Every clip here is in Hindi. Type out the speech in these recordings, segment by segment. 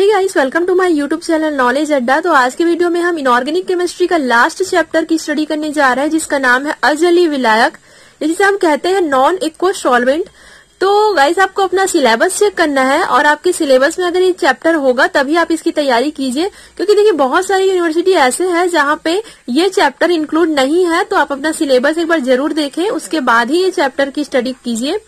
Hey guys welcome to my YouTube channel Knowledge Adda तो आज के वीडियो में हम इनऑर्गेनिक केमिस्ट्री का लास्ट चैप्टर की स्टडी करने जा रहे हैं, जिसका नाम है अजली विलायक। जिसे हम कहते हैं नॉन इक्व सॉल्वेंट तो गाइस आपको अपना सिलेबस चेक करना है और आपके सिलेबस में अगर ये चैप्टर होगा, तभी आप इसकी तैयारी कीजिए। क्योंकि देखिए, बहुत सारी यूनिवर्सिटी ऐसे हैं जहाँ पे ये चैप्टर इंक्लूड नहीं है तो आप अपना सिलेबस एक बार ज़रूर देखें, उसके बाद ही ये चैप्टर की स्टडी कीजिए।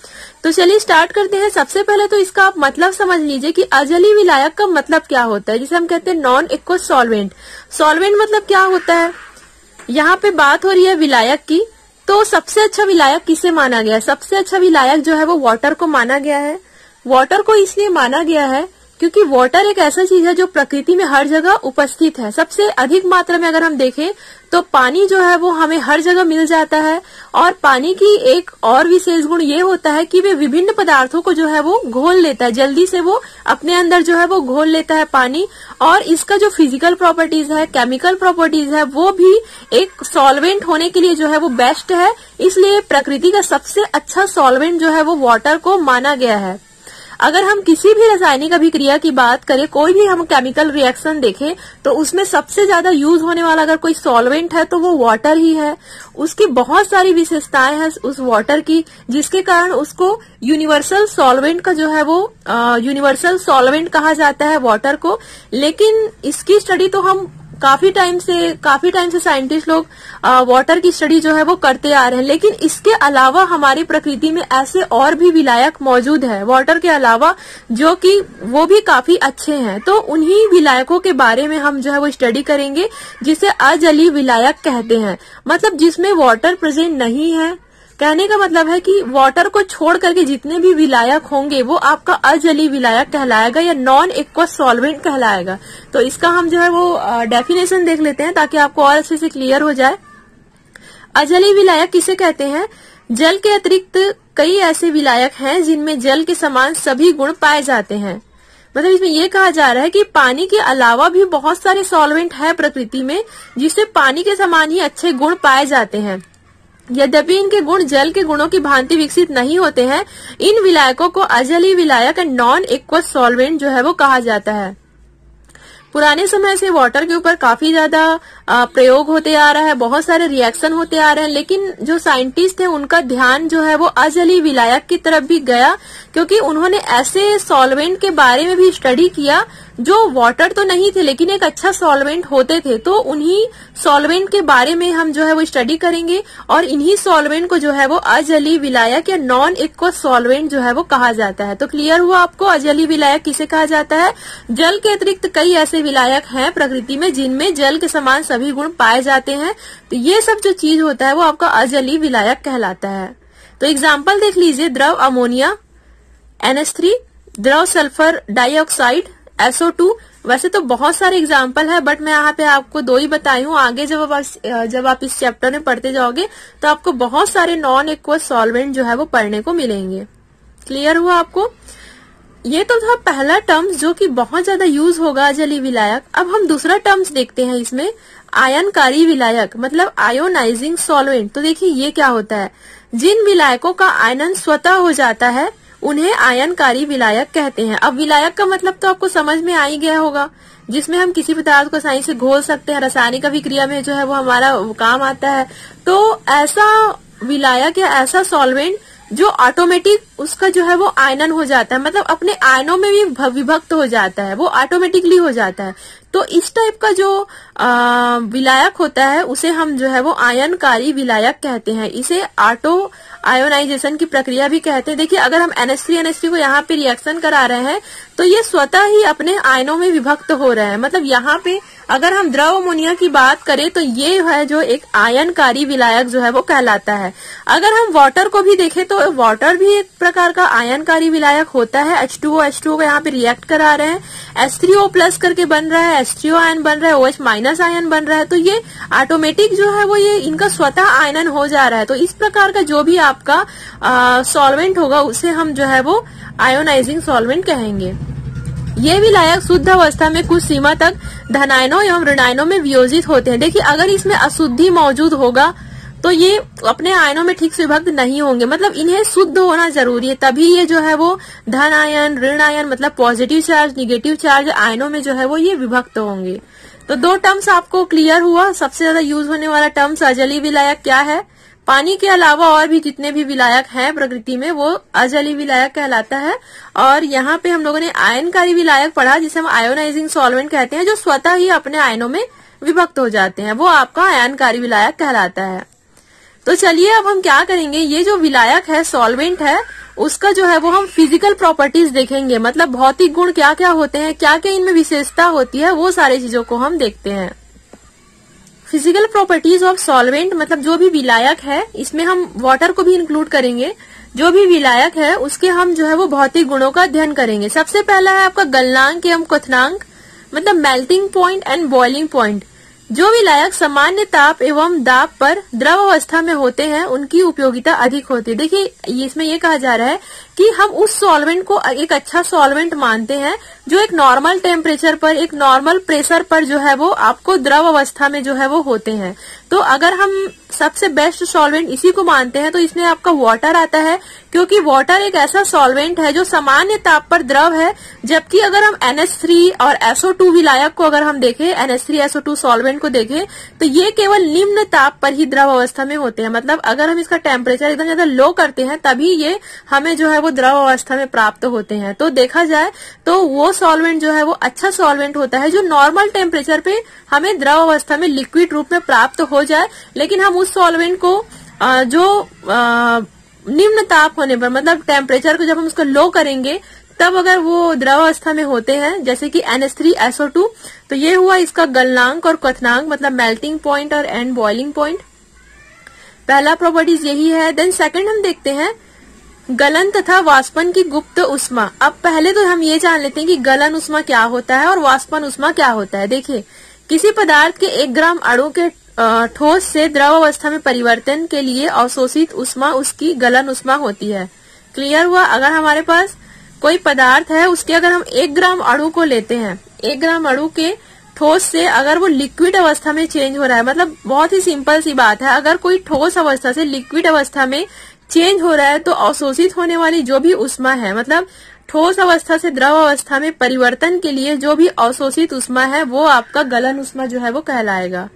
तो चलिए स्टार्ट करते हैं। सबसे पहले तो इसका आप मतलब समझ लीजिए कि अजली विलायक का मतलब क्या होता है। जिसे हम कहते हैं नॉन इक्व सॉल्वेंट सॉल्वेंट मतलब क्या होता है? यहाँ पे बात हो रही है विलायक की। तो सबसे अच्छा विलायक किसे माना गया? है सबसे अच्छा विलायक जो है वो वाटर को माना गया है। वाटर को इसलिए माना गया है क्योंकि वाटर एक ऐसा चीज़ है जो प्रकृति में हर जगह उपस्थित है। सबसे अधिक मात्रा में अगर हम देखें तो पानी जो है वो हमें हर जगह मिल जाता है और पानी की एक और विशेष गुण ये होता है कि वे विभिन्न पदार्थों को जो है वो घोल लेता है। जल्दी से वो अपने अंदर जो है वो घोल लेता है पानी और इसका जो फ़िज़िकल प्रॉपर्टीज़ है केमिकल प्रॉपर्टीज़ है, वो भी एक सॉल्वेंट होने के लिए जो है वो बेस्ट है। इसलिए प्रकृति का सबसे अच्छा सॉल्वेंट जो है वो वाटर को माना गया है। अगर हम किसी भी रासायनिक अभिक्रिया की बात करें, कोई भी हम केमिकल रिएक्शन देखें तो उसमें सबसे ज़्यादा यूज़ होने वाला अगर कोई सॉल्वेंट है तो वो वाटर ही है। उसकी बहुत सारी विशेषताएँ हैं उस वाटर की, जिसके कारण उसको यूनिवर्सल सॉल्वेंट का जो है वो यूनिवर्सल सॉल्वेंट कहा जाता है वाटर को। लेकिन इसकी स्टडी तो हम काफ़ी टाइम से, काफ़ी टाइम से साइंटिस्ट लोग वाटर की स्टडी जो है वो करते आ रहे हैं। लेकिन इसके अलावा हमारी प्रकृति में ऐसे और भी विलायक मौजूद है वाटर के अलावा, जो कि वो भी काफ़ी अच्छे हैं। तो उन्हीं विलायकों के बारे में हम जो है वो स्टडी करेंगे, जिसे अजली विलायक कहते हैं। मतलब जिसमें वाटर प्रेजेंट नहीं है कहने का मतलब है कि वाटर को छोड़ करके जितने भी विलायक होंगे, वो आपका अजली विलायक कहलाएगा या नॉन इक्व सॉल्वेंट कहलाएगा। तो इसका हम जो है वो डेफिनेशन देख लेते हैं ताकि आपको और अच्छे से क्लियर हो जाए। अजली विलायक किसे कहते हैं? जल के अतिरिक्त कई ऐसे विलायक हैं जिनमें जल के समान सभी गुण पाए जाते हैं। मतलब इसमें यह कहा जा रहा है कि पानी के अलावा भी बहुत सारे सॉल्वेंट है प्रकृति में, जिससे पानी के समान ही अच्छे गुण पाए जाते हैं। यद्यपि इनके गुण जल के गुणों की भांति विकसित नहीं होते हैं, इन विलायकों को अजली विलायक नॉन इक्व सॉल्वेंट जो है वो कहा जाता है। पुराने समय से वाटर के ऊपर काफ़ी ज़्यादा प्रयोग होते आ रहा है, बहुत सारे रिएक्शन होते आ रहे हैं, लेकिन जो साइंटिस्ट है, उनका ध्यान जो है वो अजली विलायक की तरफ़ भी गया, क्योंकि उन्होंने ऐसे सॉल्वेंट के बारे में भी स्टडी किया, जो वाटर तो नहीं थे, लेकिन एक अच्छा सॉल्वेंट होते थे तो उन्हीं सॉल्वेंट के बारे में हम जो है वो स्टडी करेंगे, और इन्हीं सॉल्वेंट को जो है वो अजली विलायक या नॉन इक्व सॉल्वेंट जो है वो कहा जाता है। तो क्लियर हुआ आपको, अजली विलायक किसे कहा जाता है? जल के अतिरिक्त कई ऐसे विलायक हैं प्रकृति में, जिनमें जल के समान सभी गुण पाए जाते हैं। तो ये सब जो चीज़ होता है, वो आपका अजली विलायक कहलाता है। तो एग्ज़ाम्पल देख लीजिए, द्रव अमोनिया एनएस थ्री द्रव सल्फ़र डाइऑक्साइड SO2 वैसे तो बहुत सारे एग्ज़ाम्पल है बट मैं यहाँ पे आपको दो ही बताई हूँ। आगे जब आप जब आप इस चैप्टर में पढ़ते जाओगे तो आपको बहुत सारे नॉन इक्व सॉल्वेंट जो है, वो पढ़ने को मिलेंगे। क्लियर हुआ आपको? ये तो था पहला टर्म्स जो कि बहुत ज़्यादा यूज़ होगा जली विलायक। अब हम दूसरा टर्म्स देखते हैं इसमें। आयनकारी विलायक मतलब आयोनाइजिंग सॉल्वेंट तो देखिए ये क्या होता है। जिन विलायकों का आयनन स्वतः हो जाता है, उन्हें आयनकारी विलायक कहते हैं। अब विलायक का मतलब तो आपको समझ में आ ही गया होगा। जिसमें हम किसी पदार्थ को आसानी से घोल सकते हैं, रासायनिक अभिक्रिया में जो है वो हमारा काम आता है। तो ऐसा विलायक या ऐसा सॉल्वेंट जो ऑटोमेटिक उसका जो है वो आयनन हो जाता है। मतलब अपने आयनों में भी विभक्त हो जाता है। वो ऑटोमेटिकली हो जाता है। तो इस टाइप का जो आ, विलायक होता है उसे हम जो है वो आयनकारी विलायक कहते हैं। इसे ऑटो आयोनाइजेशन की प्रक्रिया भी कहते हैं। देखिए अगर हम एनएस थ्री को यहाँ पे रिएक्शन करा रहे हैं तो ये स्वतः ही अपने आयनों में विभक्त हो रहे हैं। मतलब यहाँ पे अगर हम द्रव अमोनिया की बात करें तो ये है जो एक आयनकारी विलायक जो है वो कहलाता है। अगर हम वाटर को भी देखें तो वाटर भी एक प्रकार का आयनकारी विलायक होता है। H two O H two को यहाँ पे रिएक्ट करा रहे हैं। एस थ्री ओ प्लस करके बन रहा है एस थ्री ओ आयन बन रहा है ओ एच माइनस आयन बन रहा है। तो ये ऑटोमेटिक जो है वो ये इनका स्वतः आयनन हो जा रहा है। तो इस प्रकार का जो भी आपका सॉल्वेंट होगा, उसे हम जो है वो आयोनाइजिंग सॉल्वेंट कहेंगे। ये विलायक शुद्ध अवस्था में कुछ सीमा तक धनायनों एवं ऋणायनों में वियोजित होते हैं। देखिए, अगर इसमें अशुद्धि मौजूद होगा तो ये अपने आयनों में ठीक से विभक्त नहीं होंगे। मतलब इन्हें शुद्ध होना ज़रूरी है। तभी ये जो है वो धन आयन ऋण आयन मतलब पॉजिटिव चार्ज निगेटिव चार्ज आयनों में जो है वो ये विभक्त होंगे। तो दो टर्म्स आपको क्लियर हुआ। सबसे ज़्यादा यूज़ होने वाला टर्म्स अजली विलायक क्या है? पानी के अलावा और भी जितने भी विलायक हैं प्रकृति में, वो अजली विलायक कहलाता है। और यहाँ पे हम लोगों ने आयनकारी विलायक पढ़ा, जिसे हम आयोनाइजिंग सॉल्वेंट कहते हैं, जो स्वतः ही अपने आयनों में विभक्त हो जाते हैं। वो आपका आयनकारी विलायक कहलाता है। तो चलिए अब हम क्या करेंगे? ये जो विलायक है सॉल्वेंट है, उसका जो है वो हम फ़िज़िकल प्रॉपर्टीज़ देखेंगे। मतलब भौतिक गुण क्या क्या होते हैं क्या क्या इनमें विशेषता होती है, वो सारी चीज़ों को हम देखते हैं। फ़िज़िकल प्रॉपर्टीज़ ऑफ़ सॉल्वेंट मतलब जो भी विलायक है, इसमें हम वाटर को भी इंक्लूड करेंगे। जो भी विलायक है, उसके हम जो है वो भौतिक गुणों का अध्ययन करेंगे। सबसे पहला है आपका गलनांक एवं क्वथनांक मतलब melting point and boiling point जो विलायक सामान्य ताप एवं दाप पर द्रव अवस्था में होते हैं, उनकी उपयोगिता अधिक होती है। देखिए इसमें यह कहा जा रहा है कि हम उस सॉल्वेंट को एक अच्छा सॉल्वेंट मानते हैं जो एक नॉर्मल टेम्परेचर पर, एक नॉर्मल प्रेशर पर जो है वो आपको द्रव अवस्था में जो है वो होते हैं। तो अगर हम सबसे बेस्ट सॉल्वेंट इसी को मानते हैं तो इसमें आपका वाटर आता है, क्योंकि वाटर एक ऐसा सॉल्वेंट है जो सामान्य ताप पर द्रव है, जबकि अगर हम NH3 और SO2 विलायक को अगर हम देखें NH3 SO2 सॉल्वेंट को देखें तो ये केवल निम्न ताप पर ही द्रव अवस्था में होते हैं। मतलब अगर हम इसका टेम्परेचर एकदम ज़्यादा लो करते हैं, तभी ये हमें जो है वो द्रव अवस्था में प्राप्त होते हैं। तो देखा जाए तो वो सॉल्वेंट जो है वो अच्छा सॉल्वेंट होता है, जो नॉर्मल टेम्परेचर पे हमें द्रव अवस्था में लिक्विड रूप में प्राप्त हो जाए, लेकिन हम उस सॉल्वेंट को जो निम्न ताप होने पर मतलब टेम्परेचर को जब हम उसको लो करेंगे, तब अगर वो द्रव अवस्था में होते हैं, जैसे कि NH3SO2 तो ये हुआ इसका गलनांक और कथनांक मतलब मेल्टिंग पॉइंट और एंड बॉइलिंग पॉइंट पहला प्रॉपर्टीज़ यही है देन सेकंड हम देखते हैं गलन तथा वाष्पन की गुप्त उष्मा। अब पहले तो हम ये जान लेते हैं कि गलन उष्मा क्या होता है और वाष्पन उष्मा क्या होता है। देखिए, किसी पदार्थ के एक ग्राम अणु के ठोस से द्रव अवस्था में परिवर्तन के लिए अवशोषित उष्मा उसकी गलन उष्मा होती है। क्लियर हुआ? अगर हमारे पास कोई पदार्थ है, उसके अगर हम एक ग्राम अणु को लेते हैं, एक ग्राम अणु के ठोस से अगर वो लिक्विड अवस्था में चेंज हो रहा है मतलब बहुत ही सिंपल सी बात है, अगर कोई ठोस अवस्था से लिक्विड अवस्था में चेंज हो रहा है तो अवशोषित होने वाली जो भी उष्मा है मतलब ठोस अवस्था से द्रव अवस्था में परिवर्तन के लिए जो भी अवशोषित उष्मा है, वो आपका गलन उष्मा जो है वो कहलाएगा।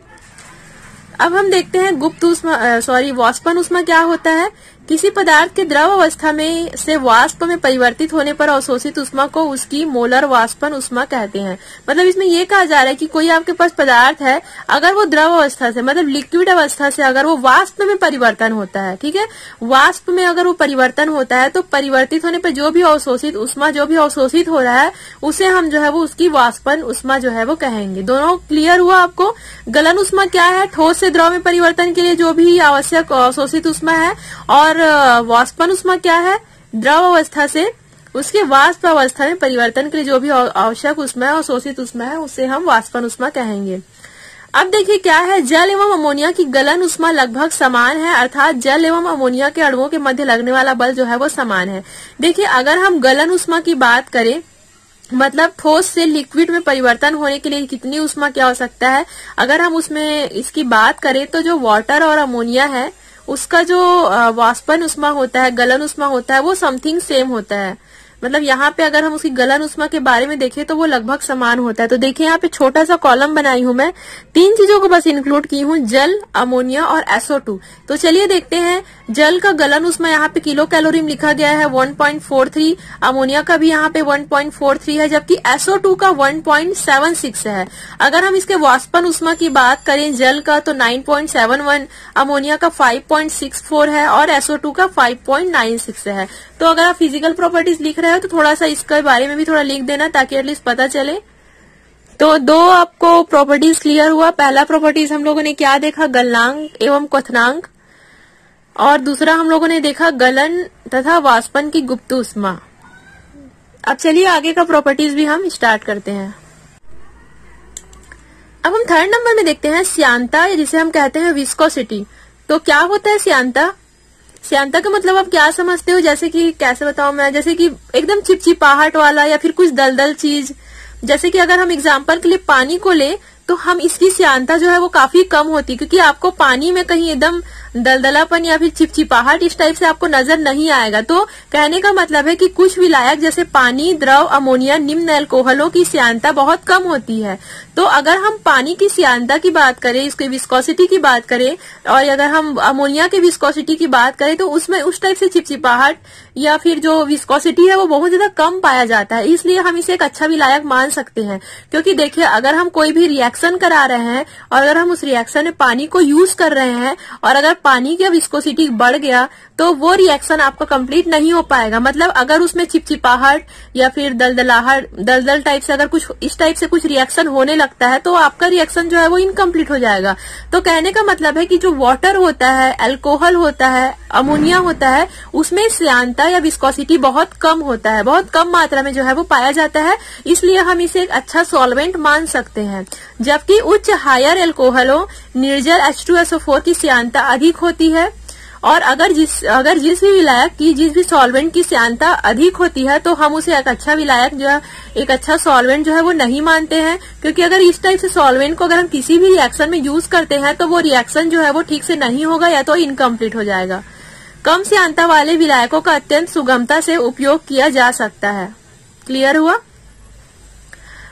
अब हम देखते हैं गुप्त उष्मा सॉरी वाष्पन उष्मा क्या होता है? किसी पदार्थ के द्रव अवस्था में से वाष्प में परिवर्तित होने पर अवशोषित उष्मा को उसकी मोलर वाष्पन उष्मा कहते हैं। मतलब इसमें यह कहा जा रहा है कि कोई आपके पास पदार्थ है, अगर वो द्रव अवस्था से मतलब लिक्विड अवस्था से अगर वो वाष्प में परिवर्तन होता है, ठीक है? वाष्प में अगर वो परिवर्तन होता है तो परिवर्तित होने पर जो भी अवशोषित उष्मा, जो भी अवशोषित हो रहा है, उसे हम जो है वो उसकी वाष्पन उष्मा जो है वो कहेंगे। दोनों क्लियर हुआ आपको? गलन उष्मा क्या है? ठोस से द्रव में परिवर्तन के लिए जो भी आवश्यक अवशोषित उष्मा है, और और वाष्पन उष्मा क्या है? द्रव अवस्था से, उसके वाष्प अवस्था में परिवर्तन के लिए जो भी आवश्यक उष्मा है और शोषित उष्मा है, उसे हम वाष्पन उष्मा कहेंगे। अब देखिए क्या है, जल एवं अमोनिया की गलन उष्मा लगभग समान है, अर्थात जल एवं अमोनिया के अणुओं के मध्य लगने वाला बल जो है वो समान है। देखिए, अगर हम गलन उष्मा की बात करें मतलब ठोस से लिक्विड में परिवर्तन होने के लिए कितनी उष्मा हो सकता है? अगर हम उसमें इसकी बात करें तो जो वाटर और अमोनिया है उसका जो वास्पन उष्मा होता है, गलन उष्मा होता है, वो समथिंग सेम होता है। मतलब यहाँ पे अगर हम उसकी गलन उष्मा के बारे में देखें तो वो लगभग समान होता है। तो देखिए यहाँ पे छोटा सा कॉलम बनाई हूँ मैं। तीन चीज़ों को बस इंक्लूड की हूँ, जल अमोनिया और एसओ तो चलिए देखते हैं जल का गलन उष्मा यहाँ पे किलो कैलोरी में लिखा गया है 1.43 अमोनिया का भी यहाँ पे 1.43 है, जबकि एसओ टू का 1.76 है। अगर हम इसके वाष्पन उष्मा की बात करें जल का तो 9.71 अमोनिया का 5.64 है और एसओ टू का 5.96 है। तो अगर आप फ़िज़िकल प्रॉपर्टीज़ लिख रहे हो तो थोड़ा सा इसके बारे में भी थोड़ा लिख देना ताकि एटलीस्ट पता चले। तो दो आपको प्रॉपर्टीज़ क्लियर हुआ। पहला प्रॉपर्टीज़ हम लोगों ने क्या देखा? गलनांक एवं क्वथनांक। और दूसरा हम लोगों ने देखा गलन तथा वास्पन की गुप्त उष्मा। अब चलिए आगे का प्रॉपर्टीज़ भी हम स्टार्ट करते हैं। अब हम थर्ड नंबर में देखते हैं सियांता जिसे हम कहते हैं विस्कोसिटी तो क्या होता है सियांता? श्यांता का मतलब आप क्या समझते हो? जैसे कि कैसे बताऊँ मैं? जैसे कि एकदम चिपचिपाहट वाला या फिर कुछ दलदल चीज़। जैसे कि अगर हम एग्ज़ाम्पल के लिए पानी को ले तो हम इसकी श्यांता जो है वो काफ़ी कम होती क्योंकि आपको पानी में कहीं एकदम दलदलापन या फिर चिपचिपाहट इस टाइप से आपको नज़र नहीं आएगा। तो कहने का मतलब है कि कुछ विलायक, जैसे पानी, द्रव, अमोनिया, निम्न एल्कोहलों की सियानता बहुत कम होती है। तो अगर हम पानी की सियानता की बात करें, इसकी विस्कोसिटी की बात करें, और अगर हम अमोनिया की विस्कोसिटी की बात करें तो उसमें उस टाइप से चिपचिपाहट या फिर जो विस्कोसिटी है, वो बहुत ज़्यादा कम पाया जाता है। इसलिए हम इसे एक अच्छा विलायक मान सकते हैं। क्योंकि देखिए, अगर हम कोई भी रिएक्शन करा रहे हैं, और अगर हम उस रिएक्शन में पानी को यूज़ कर रहे हैं, और अगर पानी की विस्कोसिटी बढ़ गया तो वो रिएक्शन आपका कंप्लीट नहीं हो पाएगा। मतलब अगर उसमें चिपचिपाहट या फिर दलदलाहट, दलदल टाइप से अगर कुछ, इस टाइप से कुछ रिएक्शन होने लगता है तो आपका रिएक्शन जो है वो इनकम्प्लीट हो जाएगा। तो कहने का मतलब है कि जो वाटर होता है एल्कोहल होता है अमोनिया होता है, उसमें श्यांता या विस्कोसिटी बहुत कम होता है। बहुत कम मात्रा में जो है वो पाया जाता है। इसलिए हम इसे एक अच्छा सॉल्वेंट मान सकते हैं। जबकि उच्च हायर एल्कोहलों निर्जल एच टू की श्यांता अधिक होती है। और अगर जिस अगर जिस भी विलायक की, जिस भी सॉल्वेंट की श्यांता अधिक होती है तो हम उसे एक अच्छा विलायक जो है, एक अच्छा सॉल्वेंट जो है, वो नहीं मानते हैं। क्योंकि अगर इस टाइप से सॉल्वेंट को अगर हम किसी भी रिएक्शन में यूज़ करते हैं तो वो रिएक्शन जो है, वो ठीक से नहीं होगा, या तो इनकम्प्लीट हो जाएगा। कम श्यांता वाले विलायकों का अत्यंत सुगमता से उपयोग किया जा सकता है। क्लियर हुआ?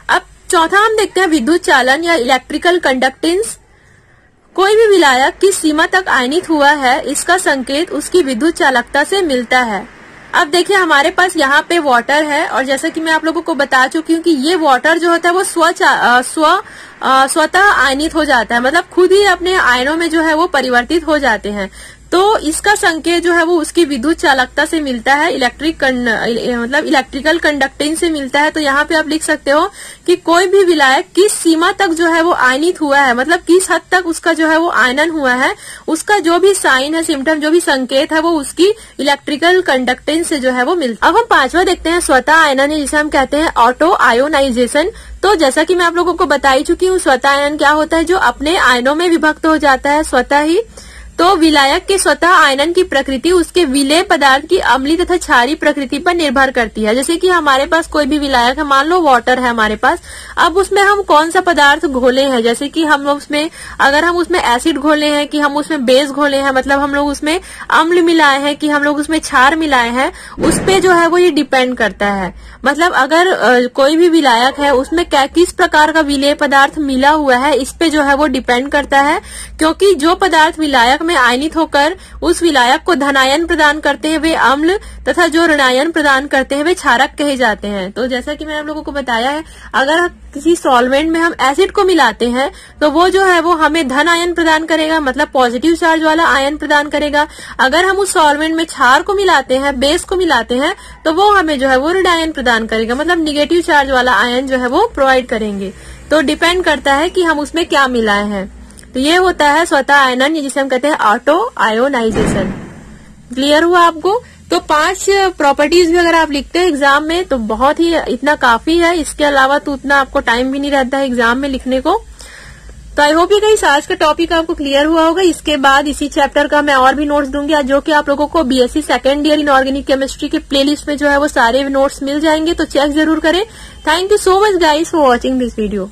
अब चौथा हम देखते हैं विद्युत चालन या इलेक्ट्रिकल कंडक्टेंस कोई भी विलायक किस सीमा तक आयनित हुआ है, इसका संकेत उसकी विद्युत चालकता से मिलता है। अब देखिए, हमारे पास यहाँ पे वाटर है, और जैसा कि मैं आप लोगों को बता चुकी हूँ कि ये वाटर जो होता है वो स्व स्व स्वतः आयनित हो जाता है। मतलब खुद ही अपने आयनों में जो है वो परिवर्तित हो जाते हैं। तो इसका संकेत जो है वो उसकी विद्युत चालकता से मिलता है इलेक्ट्रिक मतलब इलेक्ट्रिकल कंडक्टेंस से मिलता है। तो यहाँ पे आप लिख सकते हो कि कोई भी विलायक किस सीमा तक जो है वो आयनित हुआ है मतलब किस हद तक उसका जो है वो आयनन हुआ है, उसका जो भी साइन है सिम्टम जो भी संकेत है वो उसकी इलेक्ट्रिकल कंडक्टेंस से जो है वो मिलता है। अब हम पांचवा देखते हैं, स्वतः आयनन जिसे हम कहते हैं ऑटो आयोनाइजेशन तो जैसा कि मैं आप लोगों को बताई चुकी हूँ, स्वतः आयन क्या होता है, जो अपने आयनों में विभक्त हो जाता है, स्वतः ही तो विलायक के स्वतः आयनन की प्रकृति, उसके विलय पदार्थ की अम्ली तथा क्षारी प्रकृति पर निर्भर करती है। जैसे कि हमारे पास कोई भी विलायक है, मान लो वाटर है हमारे पास। अब उसमें हम कौन सा पदार्थ घोले हैं? जैसे कि हम लोग उसमें, अगर हम उसमें एसिड घोले हैं कि हम उसमें बेस घोले हैं मतलब हम लोग उसमें अम्ल मिलाए हैं कि हम लोग उसमें क्षार मिलाए हैं, उस पे जो है वो ये डिपेंड करता है। मतलब अगर कोई भी विलायक है, उसमें क्या किस प्रकार का विलय पदार्थ मिला हुआ है, इस पे जो है वो डिपेंड करता है। क्योंकि जो पदार्थ विलायक में आयनित होकर उस विलायक को धनायन प्रदान करते हैं वे अम्ल तथा जो ऋणायन प्रदान करते हैं वे क्षारक कहे जाते हैं। तो जैसा कि मैंने आप लोगों को बताया है, अगर किसी सॉल्वेंट में हम एसिड को मिलाते हैं तो वो जो है वो हमें धन आयन प्रदान करेगा मतलब पॉजिटिव चार्ज वाला आयन प्रदान करेगा। अगर हम उस सॉल्वेंट में क्षार को मिलाते हैं बेस को मिलाते हैं तो वो हमें जो है वो ऋण आयन प्रदान करेगा मतलब निगेटिव चार्ज वाला आयन जो है वो प्रोवाइड करेंगे। तो डिपेंड करता है कि हम उसमें क्या मिलाए हैं। तो ये होता है स्वतः आयनन जिसे हम कहते हैं ऑटो आयोनाइजेशन क्लियर हुआ आपको? तो पाँच प्रॉपर्टीज़ भी अगर आप लिखते हैं एग्ज़ाम में तो बहुत ही इतना काफ़ी है। इसके अलावा तो उतना आपको टाइम भी नहीं रहता है एग्ज़ाम में लिखने को। तो आई होप ये कहीं आज का टॉपिक आपको क्लियर हुआ होगा। इसके बाद इसी चैप्टर का मैं और भी नोट्स दूँगी। जो कि आप लोगों को BSc second year inorganic chemistry के प्लेलिस्ट में जो है वो सारे नोट्स मिल जाएँगे तो चेक ज़रूर करें। Thank you so much guys for watching this video